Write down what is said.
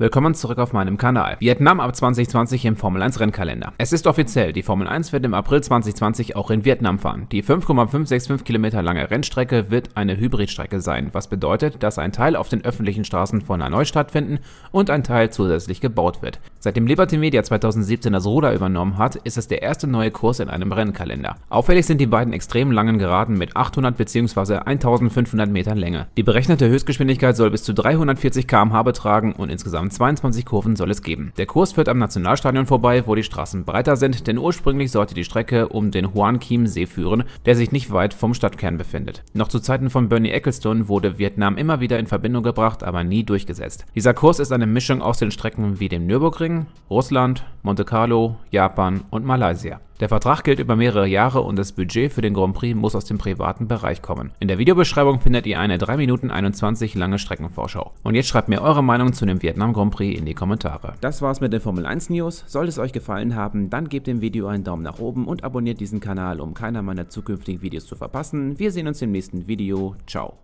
Willkommen zurück auf meinem Kanal. Vietnam ab 2020 im Formel 1 Rennkalender. Es ist offiziell, die Formel 1 wird im April 2020 auch in Vietnam fahren. Die 5,565 Kilometer lange Rennstrecke wird eine Hybridstrecke sein, was bedeutet, dass ein Teil auf den öffentlichen Straßen von Hanoi stattfinden und ein Teil zusätzlich gebaut wird. Seitdem Liberty Media 2017 das Ruder übernommen hat, ist es der erste neue Kurs in einem Rennkalender. Auffällig sind die beiden extrem langen Geraden mit 800 bzw. 1500 Metern Länge. Die berechnete Höchstgeschwindigkeit soll bis zu 340 km/h betragen und insgesamt Insgesamt 22 Kurven soll es geben. Der Kurs führt am Nationalstadion vorbei, wo die Straßen breiter sind, denn ursprünglich sollte die Strecke um den Huan Kim See führen, der sich nicht weit vom Stadtkern befindet. Noch zu Zeiten von Bernie Ecclestone wurde Vietnam immer wieder in Verbindung gebracht, aber nie durchgesetzt. Dieser Kurs ist eine Mischung aus den Strecken wie dem Nürburgring, Russland, Monte Carlo, Japan und Malaysia. Der Vertrag gilt über mehrere Jahre und das Budget für den Grand Prix muss aus dem privaten Bereich kommen. In der Videobeschreibung findet ihr eine 3 Minuten 21 lange Streckenvorschau. Und jetzt schreibt mir eure Meinung zu dem Vietnam Grand Prix in die Kommentare. Das war's mit den Formel 1 News. Sollte es euch gefallen haben, dann gebt dem Video einen Daumen nach oben und abonniert diesen Kanal, um keiner meiner zukünftigen Videos zu verpassen. Wir sehen uns im nächsten Video. Ciao.